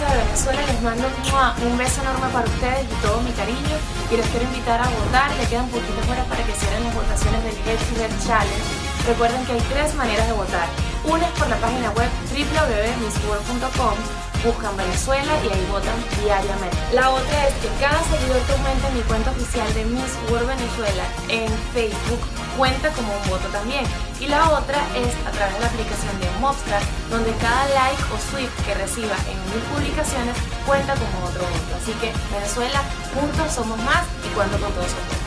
Venezuela les mando un beso enorme para ustedes y todo mi cariño y los quiero invitar a votar, ya quedan poquitas horas para que cierren las votaciones del Get to Get Challenge. Recuerden que hay tres maneras de votar. Una es por la página web www.missworld.com buscan Venezuela y ahí votan diariamente. La otra es que cada seguidor que aumente mi cuenta oficial de Miss World Venezuela en Facebook cuenta como un voto también. Y la otra es a través de la aplicación de Mobstar, donde cada like o sweep que reciba en mis publicaciones cuenta como otro voto. Así que Venezuela, juntos somos más y cuando con todos somos